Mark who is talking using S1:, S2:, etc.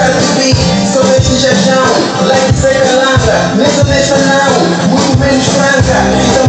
S1: Nunca discuti sobre a
S2: injeção. Leite sem calanga, nem sonesta não. Muito menos franca